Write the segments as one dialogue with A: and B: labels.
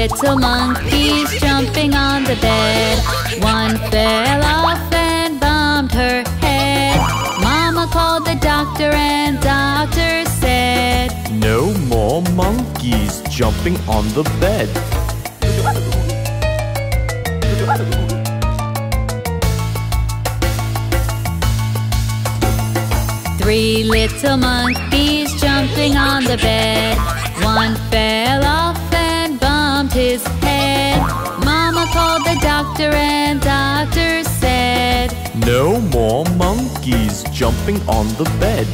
A: Little monkeys jumping on the bed. One fell off and bumped her head. Mama called the doctor and doctor said,
B: No more monkeys jumping on the bed.
A: Three little monkeys jumping on the bed. One fell off his head. Mama called the doctor and doctor said,
B: No more monkeys jumping on the bed.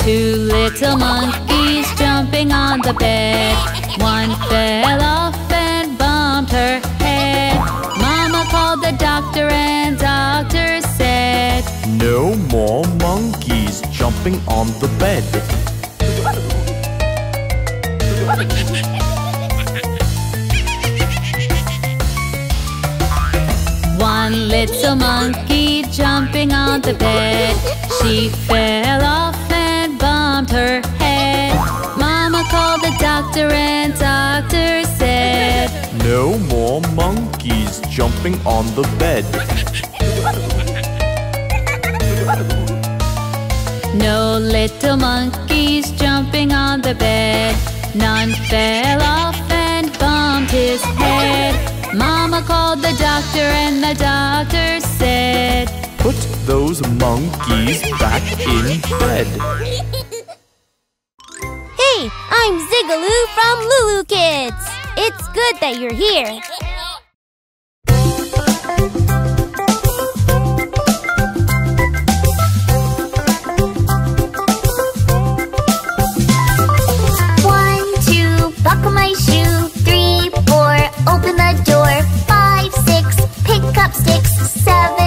A: Two little monkeys jumping on the bed. One fell off and bumped her head. Mama called the doctor and doctor said,
B: No more monkeys jumping on the bed.
A: Little monkey jumping on the bed. She fell off and bumped her head. Mama called the doctor and doctor said,
B: No more monkeys jumping on the bed.
A: No little monkeys jumping on the bed. None fell off and bumped his head. Mama called the doctor and the doctor said,
B: Put those monkeys back in bed.
C: Hey, I'm Zigaloo from LooLoo Kids. It's good that you're here.
D: Pick up sticks. Seven,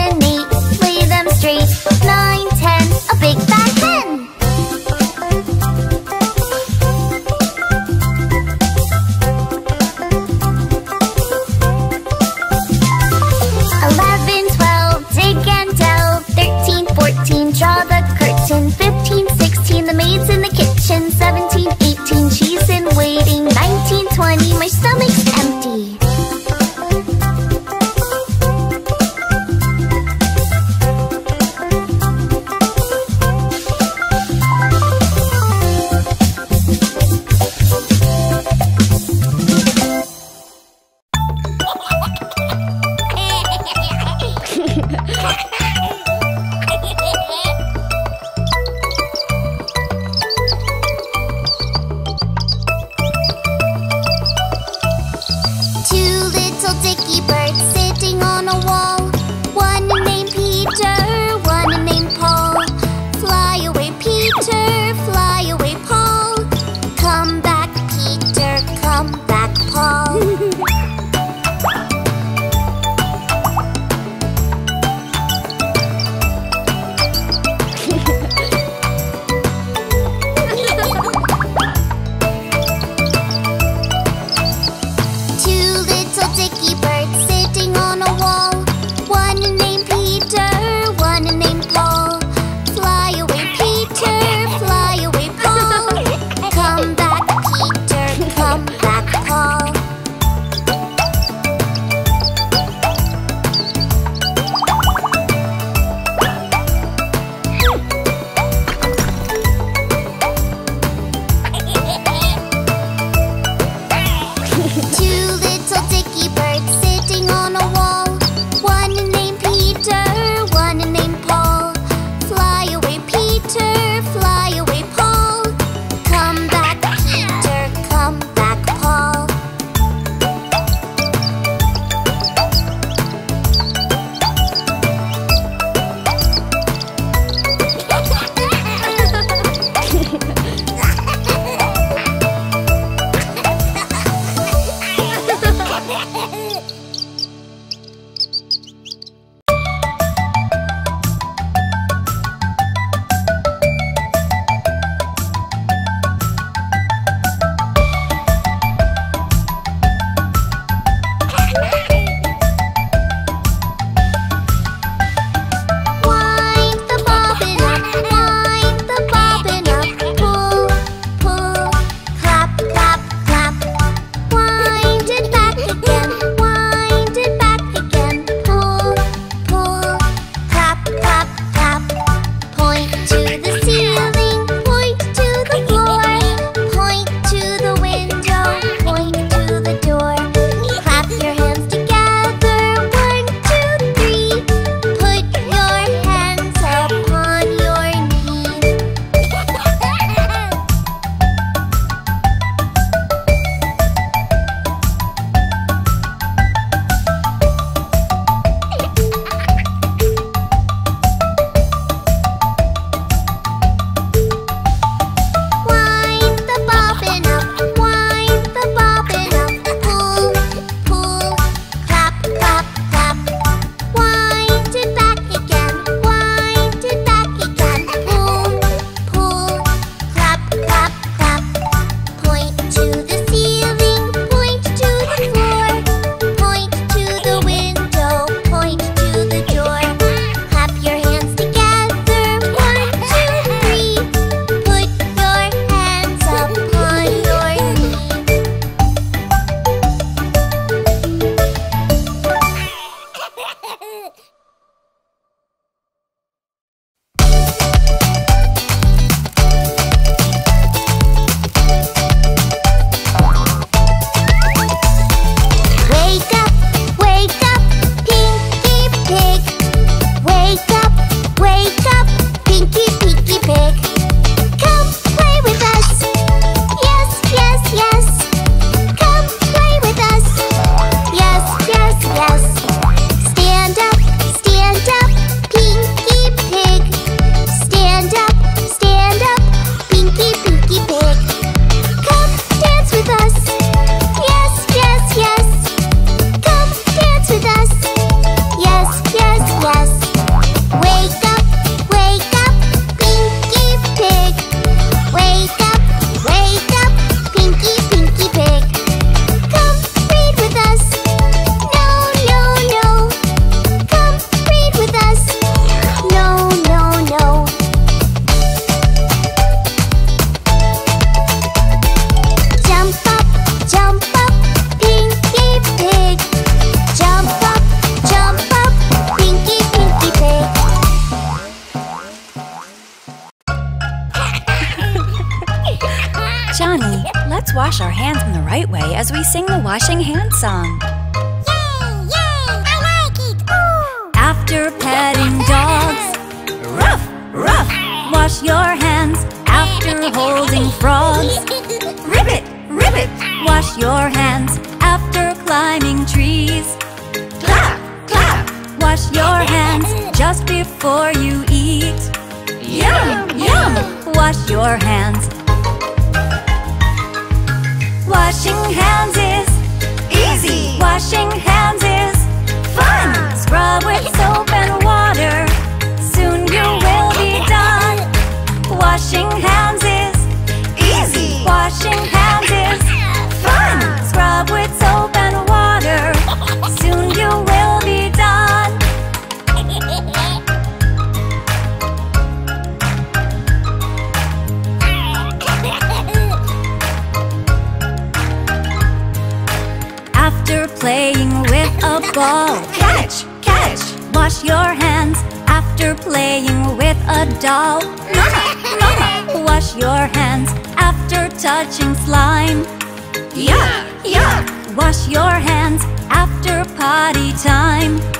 E: time.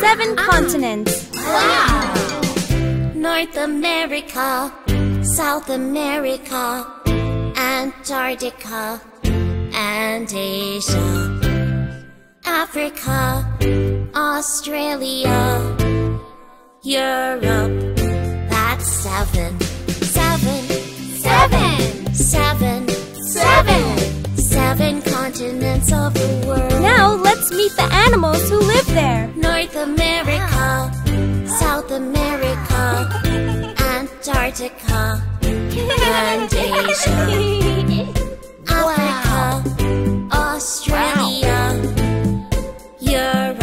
A: seven ah. continents. Wow!
D: North America, South America, Antarctica, and Asia. Africa, Australia, Europe. That's seven, seven, seven, seven, seven. seven seven continents of the world.
A: Now let's meet the animals who live there.
D: North America, South America, Antarctica, and Asia, Africa, Australia, Europe.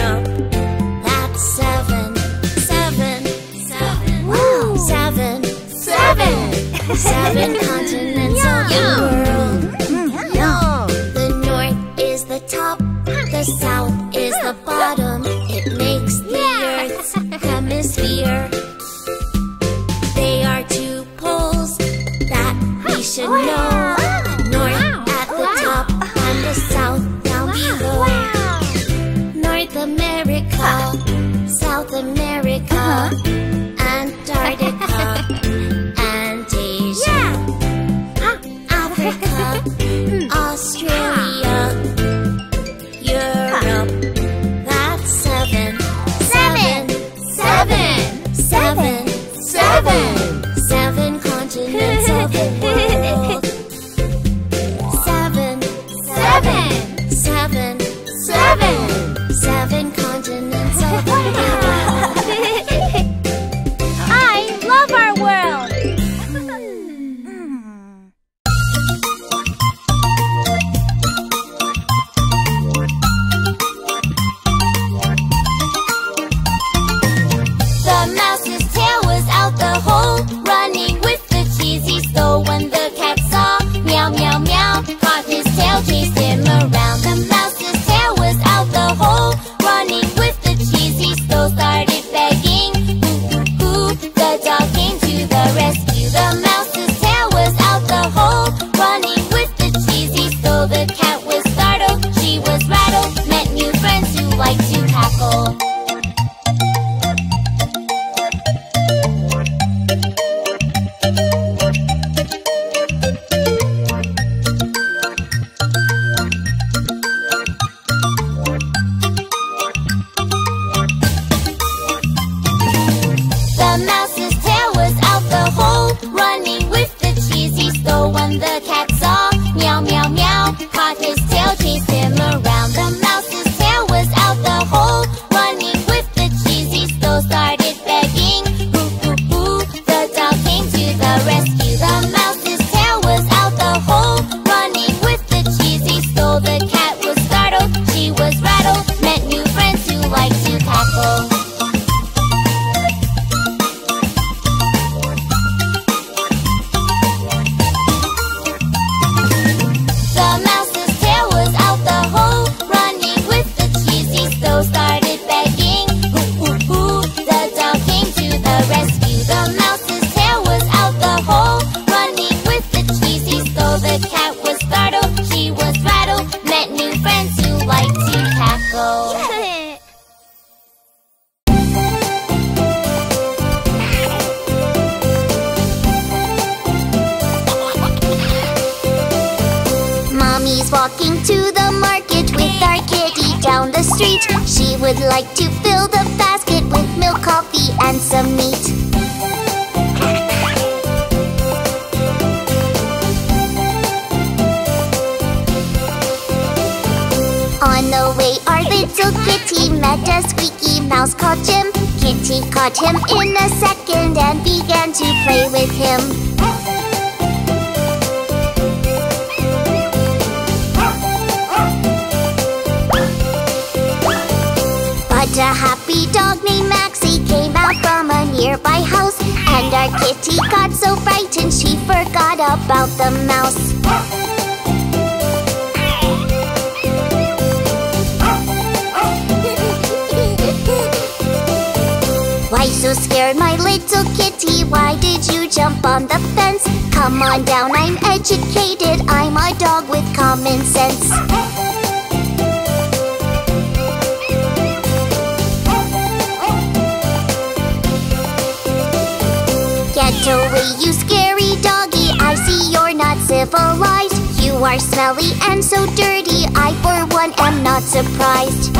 D: smelly and so dirty I for one am not surprised.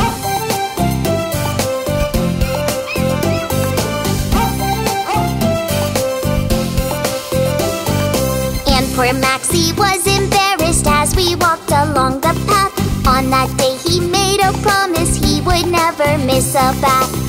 D: And poor Maxie was embarrassed as we walked along the path. On that day he made a promise he would never miss a bath.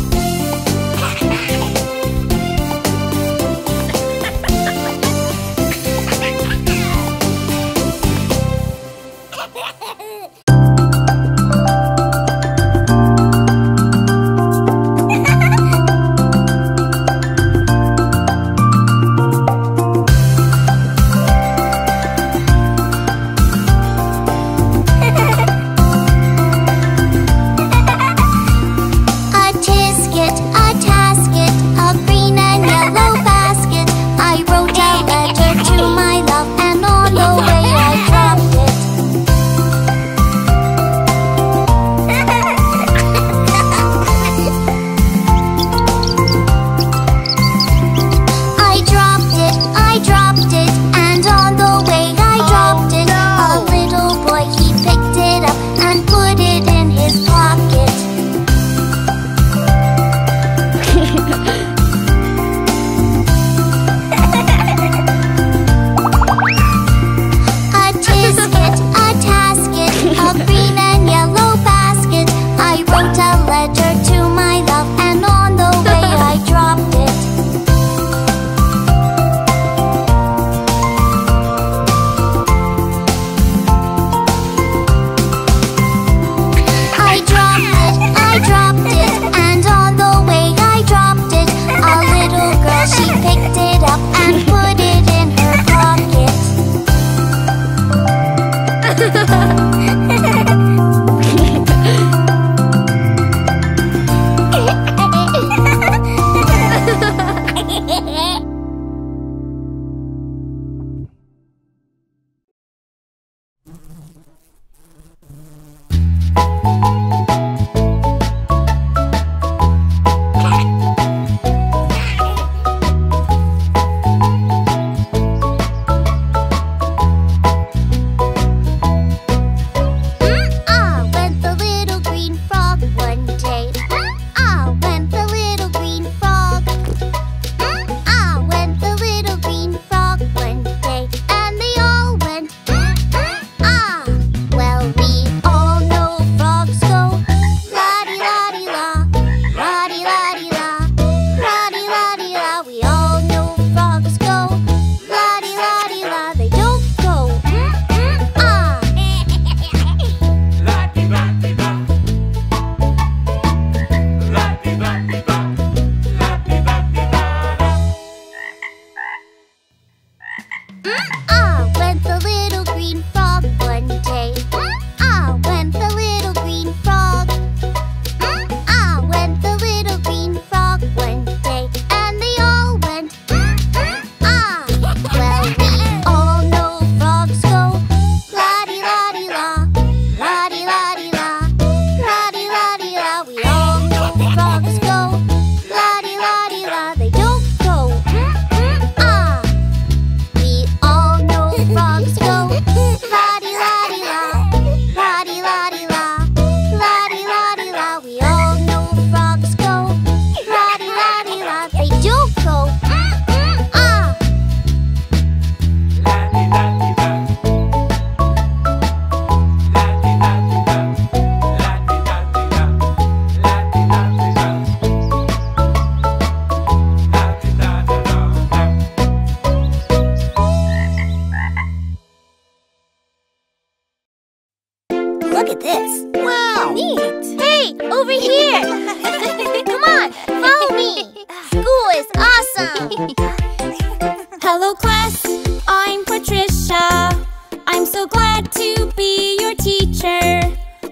F: To be your teacher.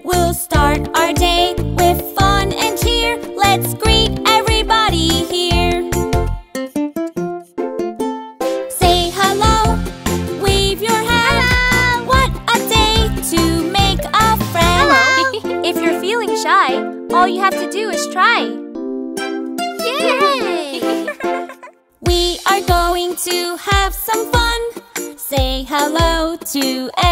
F: We'll start our day with fun and cheer. Let's greet everybody here. Say hello, wave your hand. What a day to make a friend.
C: If you're feeling shy, all you have to do is try.
G: Yay!
F: We are going to have some fun. Say hello to everyone.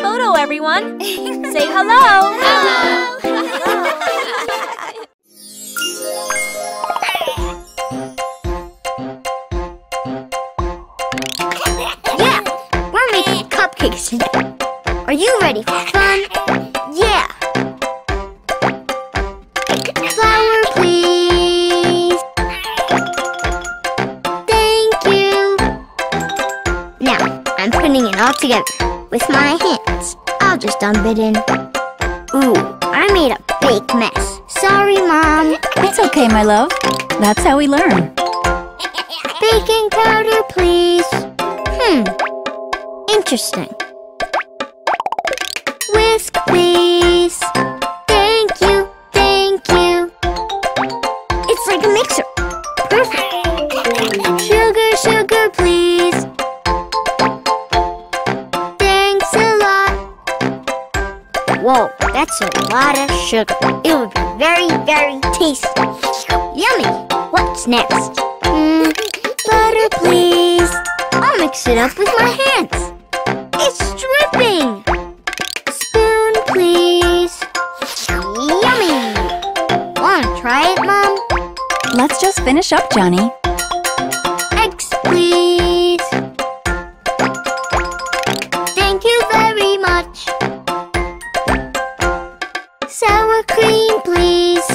C: Photo, everyone. Say hello.
H: Yeah, we're making cupcakes today. Are you ready for fun? Yeah. Flour, please. Thank you. Now, I'm putting it all together with my hands. Just in. Ooh, I made a big mess. Sorry, Mom.
E: It's okay, my love. That's how we learn.
H: Baking powder, please. Hmm. Interesting. Whisk, please. Whoa, that's a lot of sugar. It would be very, very tasty. Yummy. What's next? Mm, butter, please. I'll mix it up with my hands. It's dripping. Spoon, please. Yummy. Wanna try it, Mom?
E: Let's just finish up, Johnny.
H: Eggs, please. Please.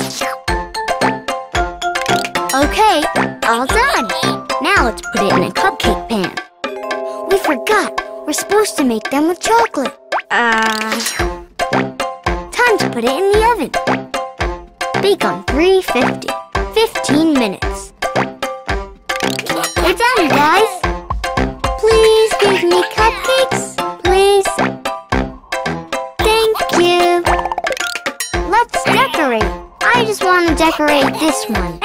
H: Okay, all done. Now let's put it in a cupcake pan. We forgot. We're supposed to make them with chocolate. Uh, time to put it in the oven. Bake on 350. 15 minutes. They're done, guys. Please give me cupcakes, decorate this one.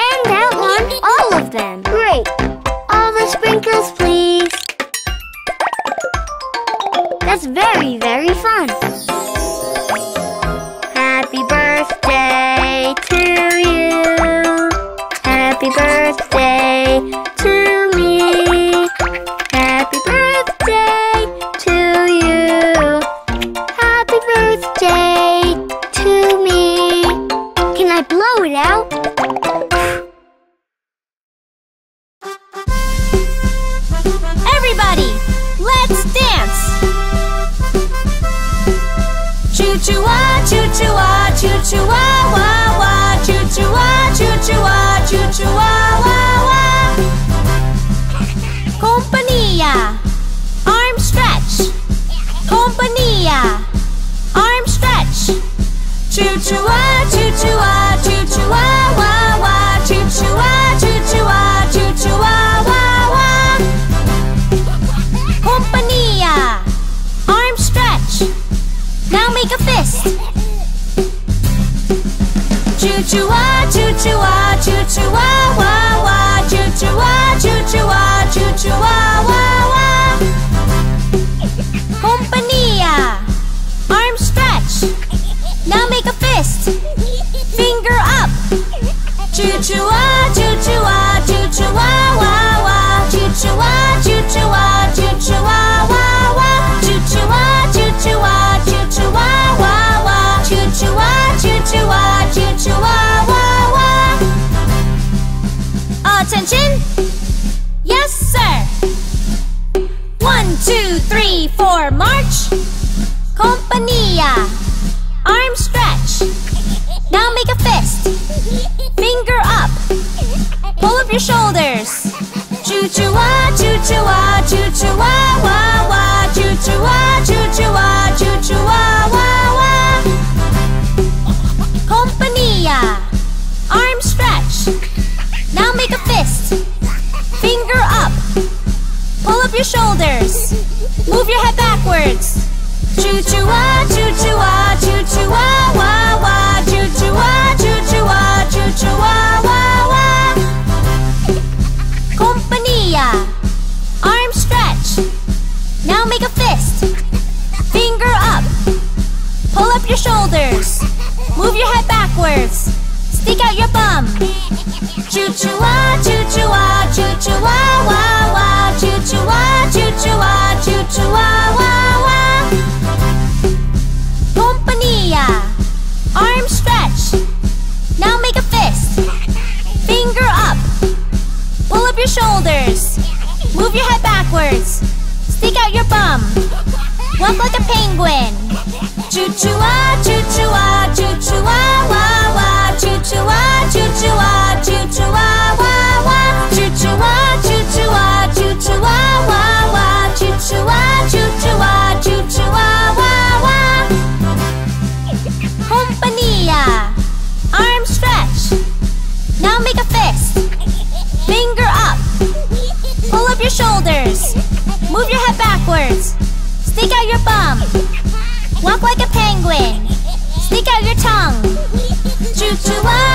F: your head backwards. Choo choo ah, choo choo ah, choo choo ah, wah wah, choo choo ah, choo choo ah, choo choo ah, wah wah. Compania, arm stretch. Now make a fist. Finger up. Pull up your shoulders. Move your head backwards. Stick out your bum. Choo choo ah, choo. Chihuahua. Pompanilla. Arm stretch. Now make a fist. Finger up. Pull up your shoulders. Move your head backwards. Stick out your bum. Walk like a penguin. Choo-choo-ah, choo-choo-ah, choo-choo-ah, wah-wah, choo-choo-ah, choo-choo-ah, Move your head backwards. Stick out your bum. Walk like a penguin. Stick out your tongue. Choo choo!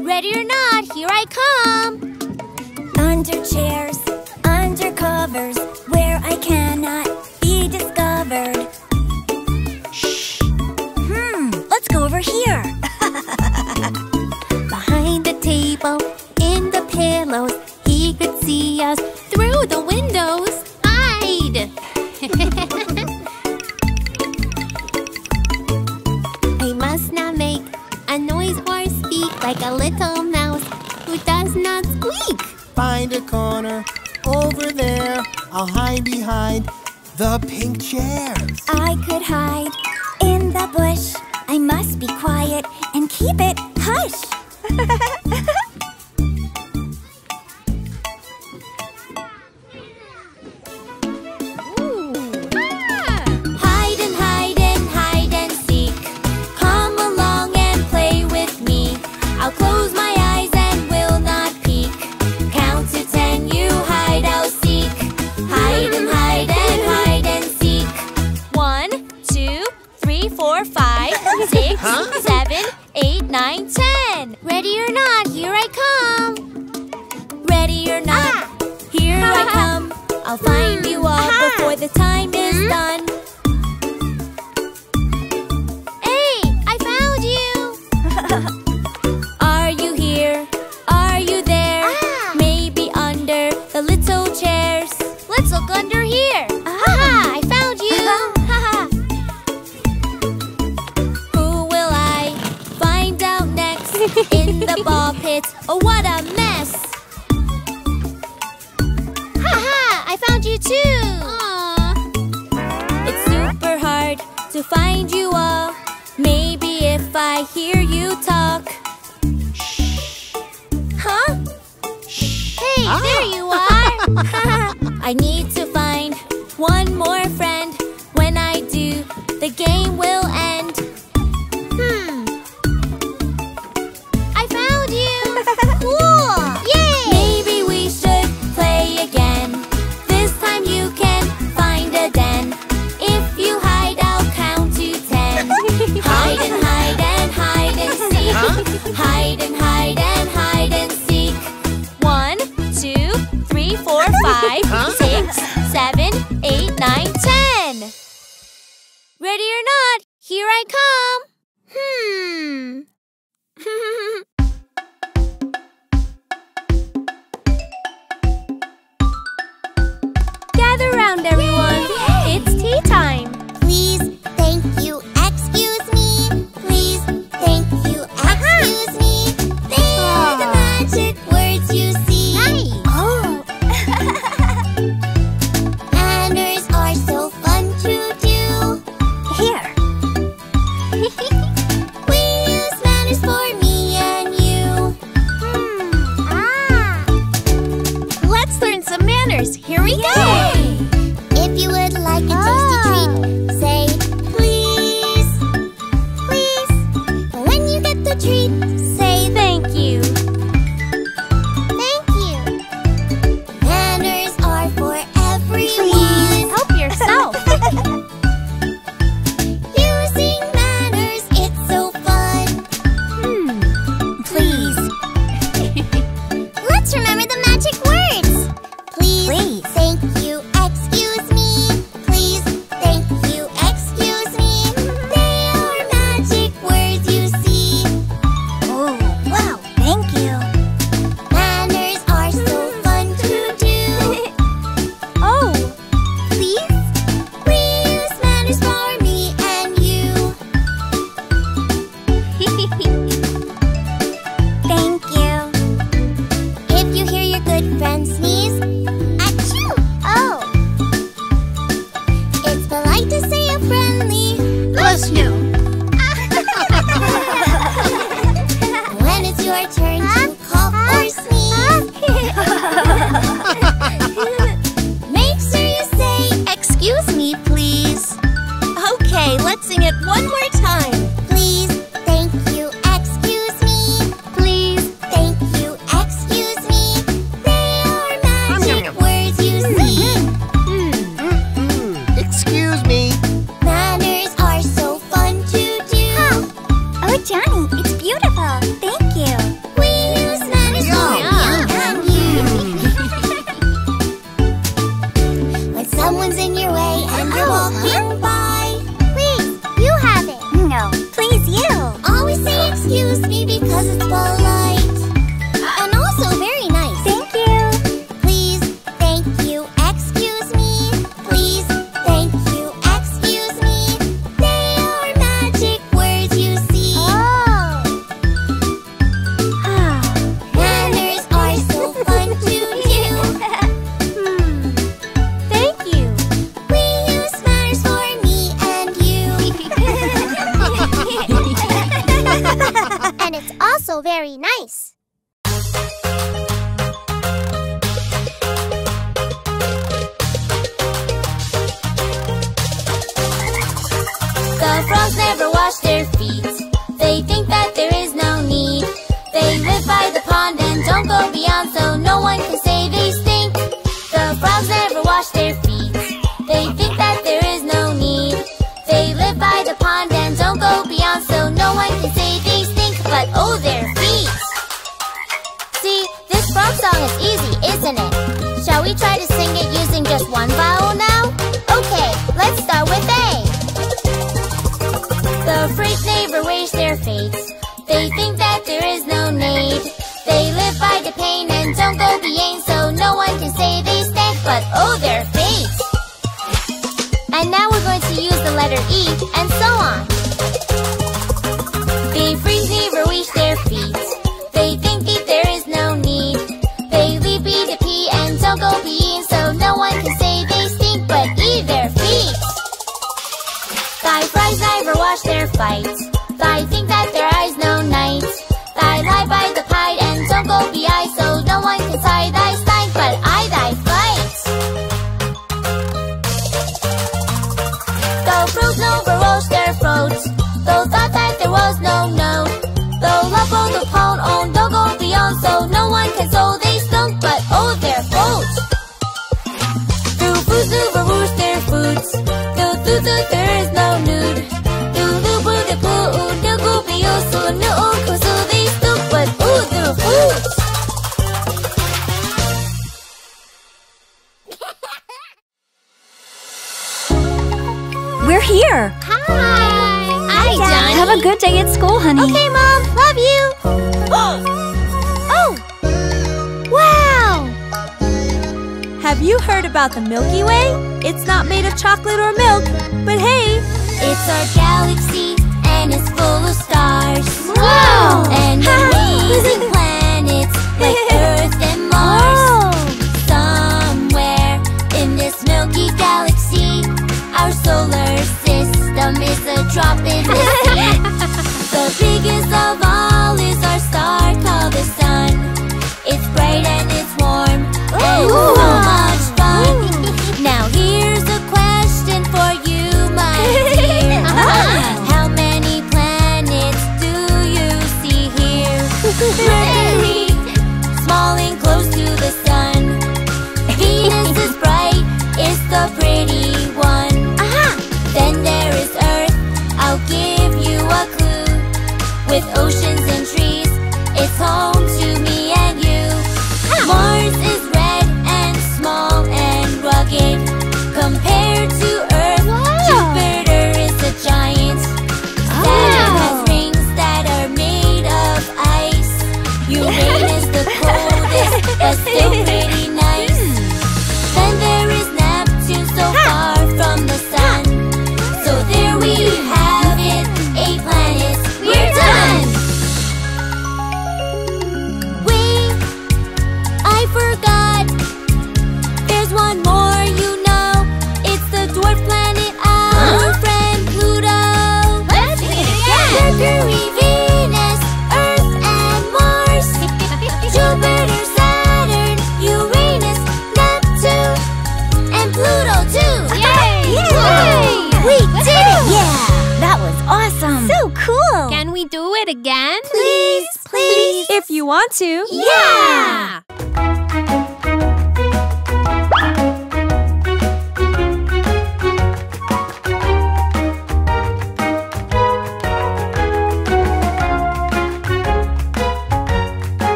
E: Ready or not, here I come!
F: Under chairs, under covers, the
I: pink chairs.
F: I could hide.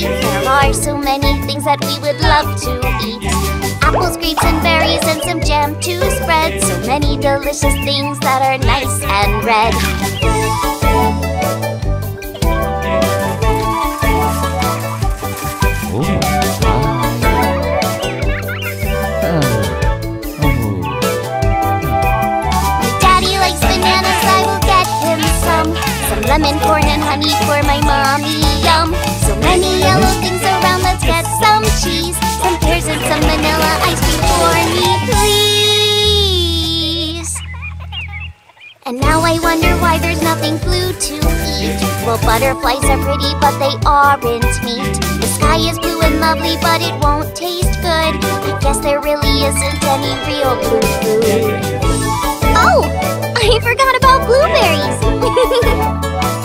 E: There are
J: so
F: many
D: things that we would love to eat. Apples, grapes, and berries, and some jam to spread. So many delicious things that are nice and red. Oh, oh, oh. Daddy likes bananas, I will get him some. Some lemon, corn, and honey for my mommy. Yum! Many yellow things around, let's get some cheese. Some pears and some vanilla ice cream for me, please. And now I wonder why there's nothing blue to eat. Well, butterflies are pretty, but they aren't meat. The sky is blue and lovely, but it won't taste good. I guess there really isn't any real blue food. Oh, I forgot about blueberries.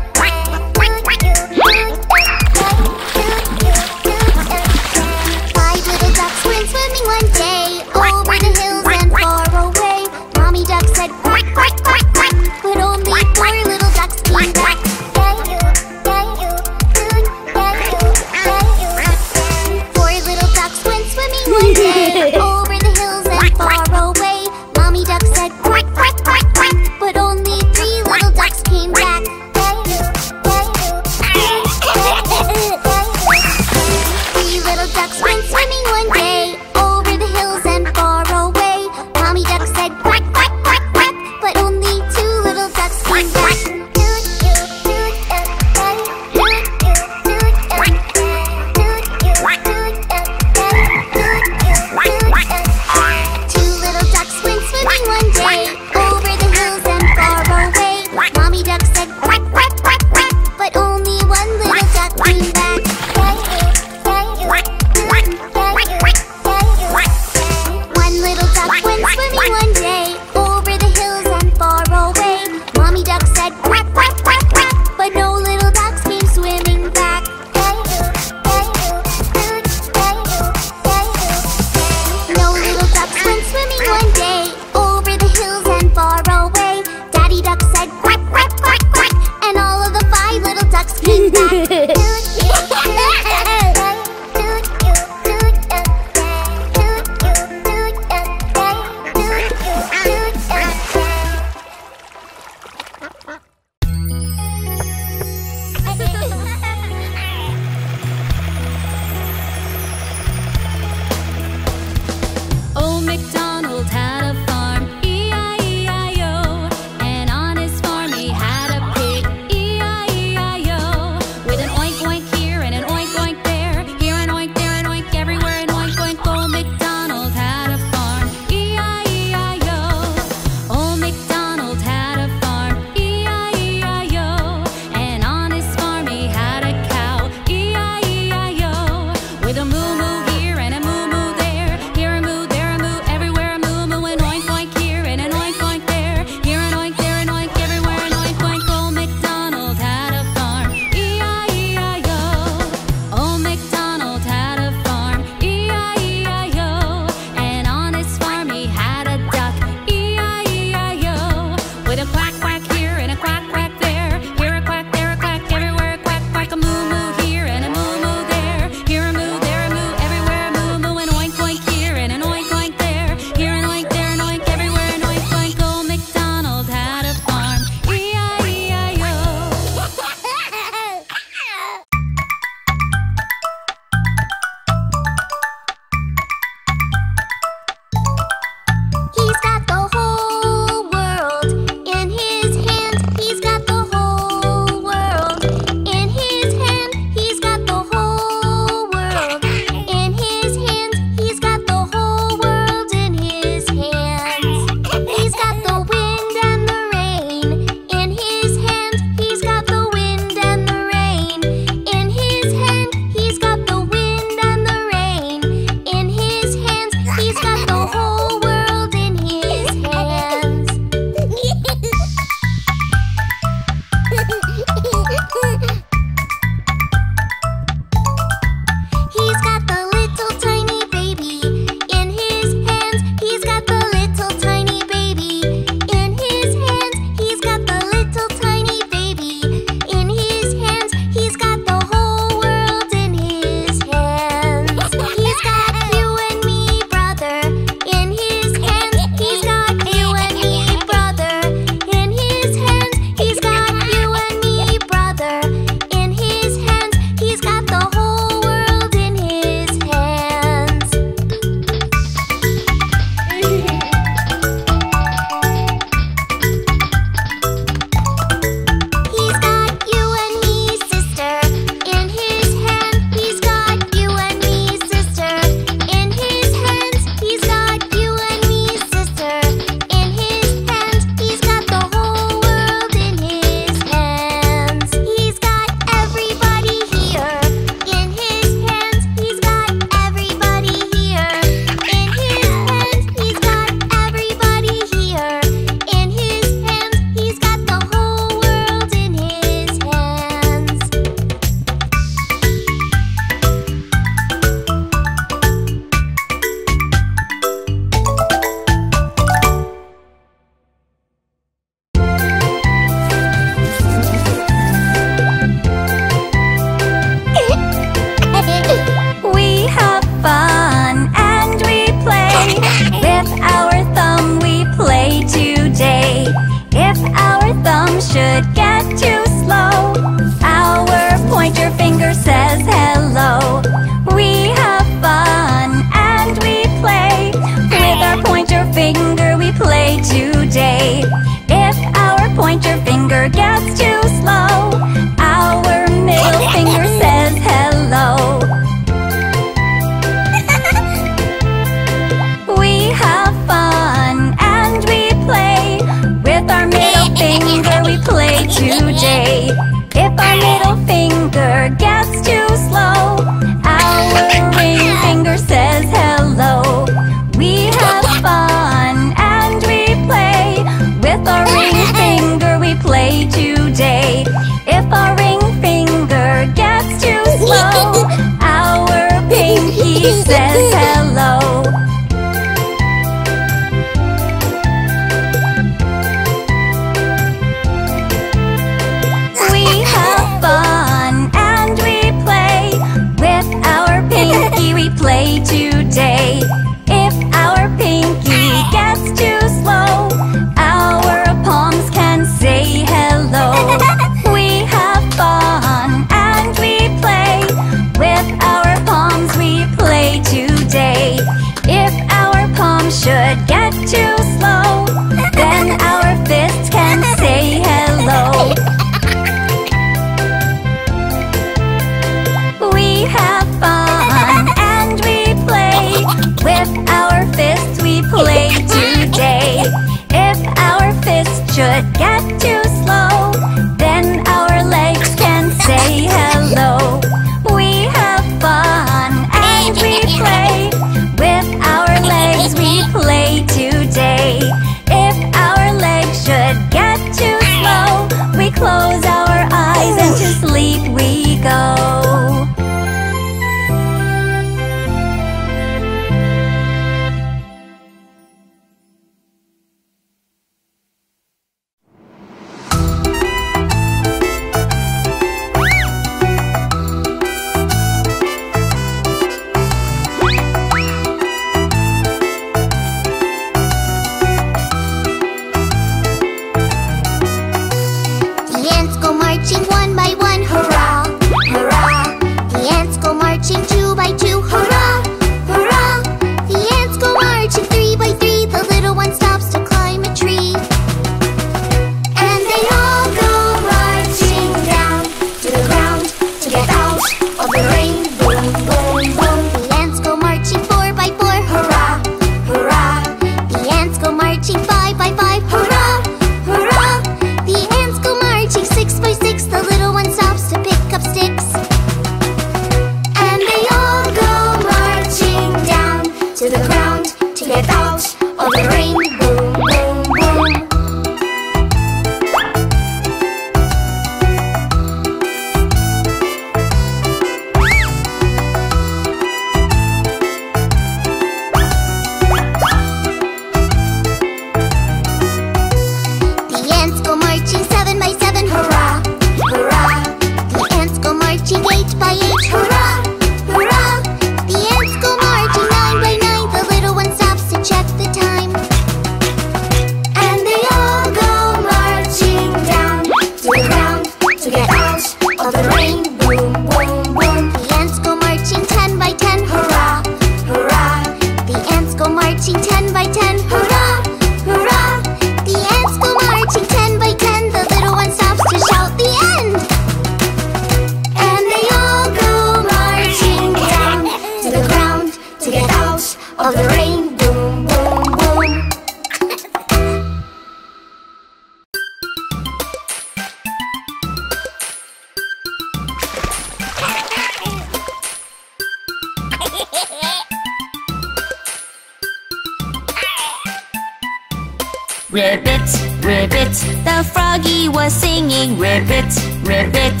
E: Ribbit, ribbit, the froggy was singing. Ribbit, ribbit,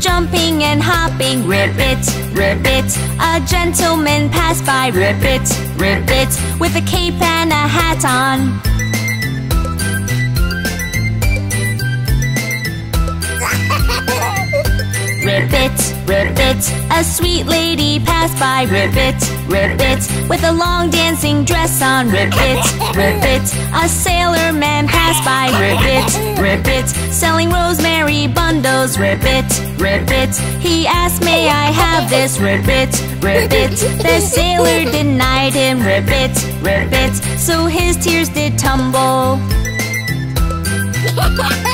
E: jumping and hopping. Ribbit, ribbit, a gentleman passed by. Ribbit, ribbit, with a cape and a hat on. Ribbit, Ribbit, a sweet lady passed by Ribbit, Ribbit, with a long dancing dress on Ribbit, Ribbit, a sailor man passed by Ribbit, Ribbit, selling rosemary bundles Ribbit, Ribbit, he asked may I have this Ribbit, Ribbit, the sailor denied him Ribbit, Ribbit, so his tears did tumble.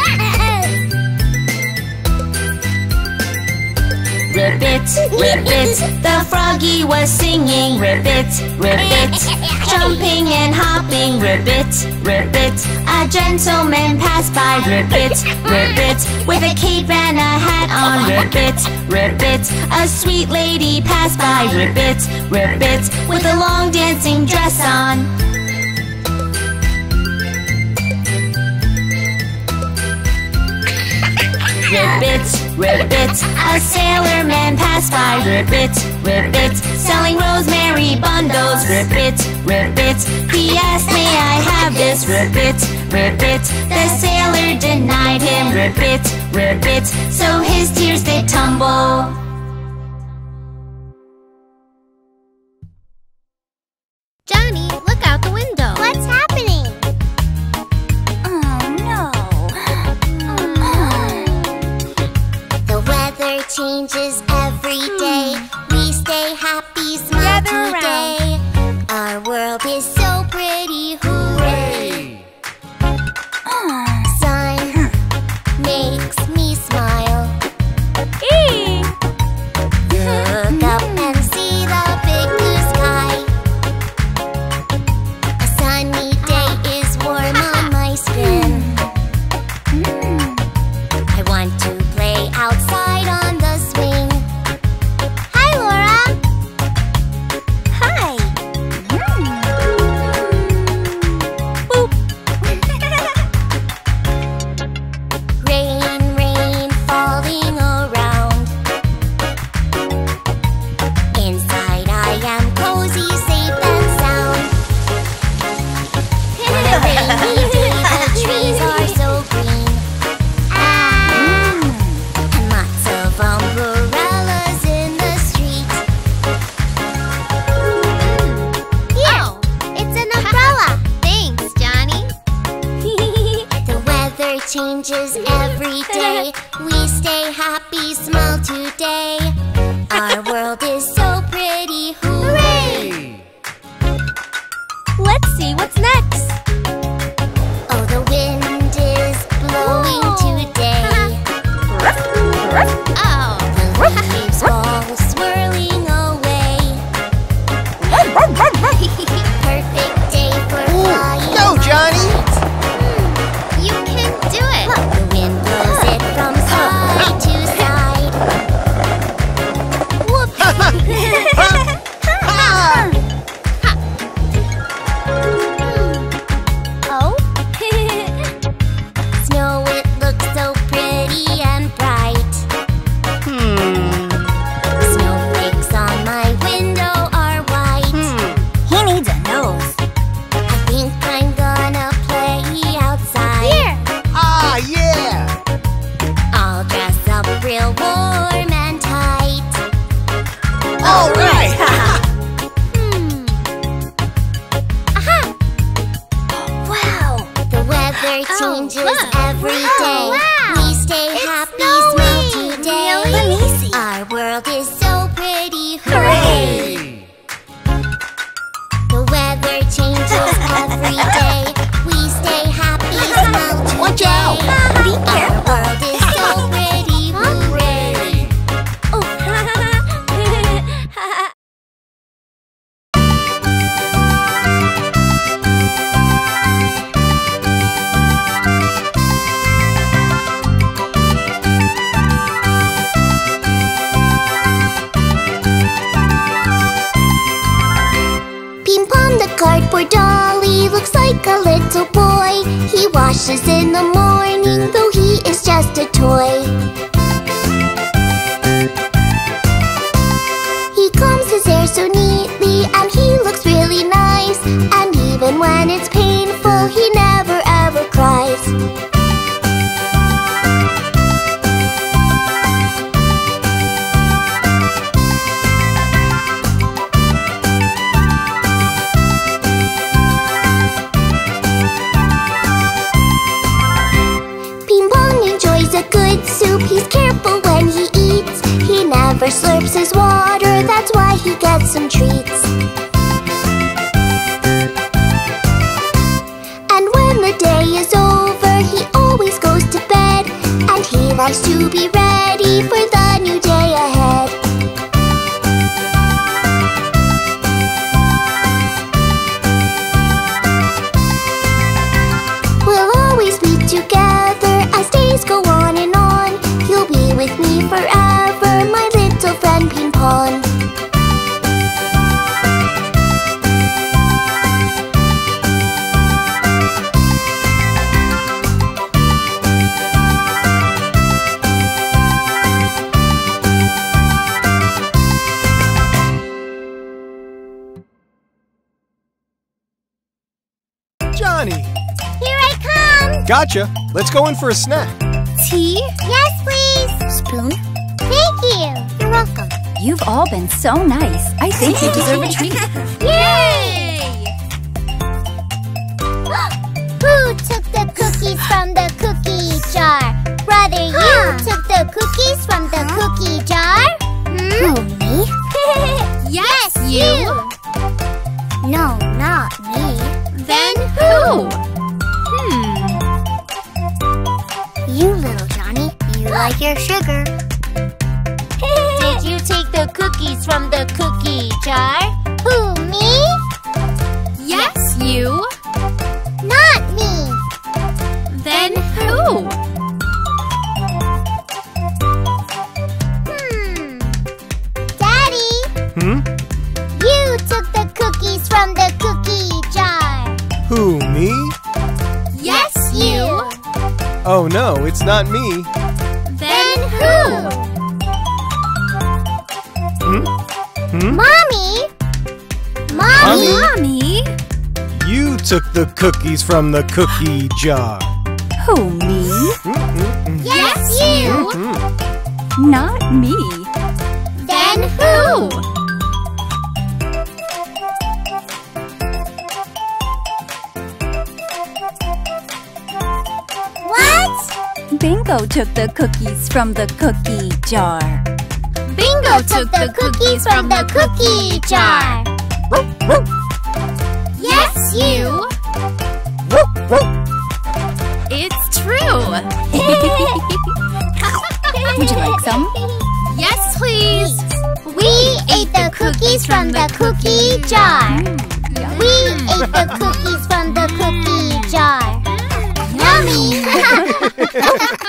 D: ribbit, ribbit. The froggy was singing ribbit, ribbit. Jumping and hopping ribbit, ribbit. A gentleman passed by ribbit, ribbit. With a cape and a hat on ribbit, ribbit. A sweet lady passed by ribbit, ribbit. With a long dancing dress on. ribbit, ribbit. A sailor man passed by, ribbit, ribbit. Selling rosemary bundles, ribbit, ribbit. He asked, may I have this, ribbit, ribbit. The sailor denied him, ribbit, ribbit. So his tears they tumble.
F: world is some trees.
K: you.
L: Let's go in for a snack.
A: Tea? Yes, please. Spoon? Thank you. You're welcome.
I: You've all been so nice. I think you deserve a treat.
A: Yay! Who took the cookies from the cookie jar? Brother, you took the cookies cookies from the cookie jar? Who, me?
M: Yes, you!
A: Not me.
M: Then who?
A: What?
I: Bingo took the cookies from the cookie jar.
M: Bingo took the cookies from the cookie jar. Yes, you! It's true!
I: Would you like some?
M: Yes, please!
A: We ate the cookies from the cookie jar! Mm. We ate the cookies from the cookie jar! Yummy!